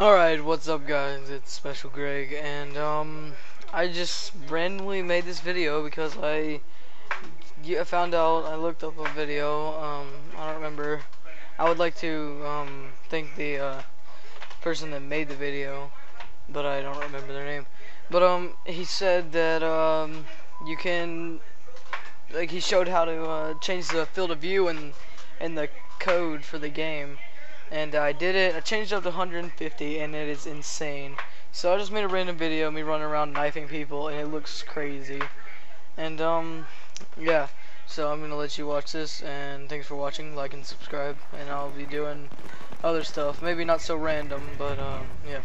Alright, what's up guys? It's Special Greg and um I just randomly made this video because I found out I looked up a video um I don't remember. I would like to um thank the uh, person that made the video but I don't remember their name. But um he said that um you can like he showed how to uh, change the field of view and and the code for the game and I did it. I changed it up to 150, and it is insane. So I just made a random video of me running around knifing people, and it looks crazy. And um, yeah. So I'm gonna let you watch this, and thanks for watching. Like and subscribe, and I'll be doing other stuff. Maybe not so random, but um, yeah.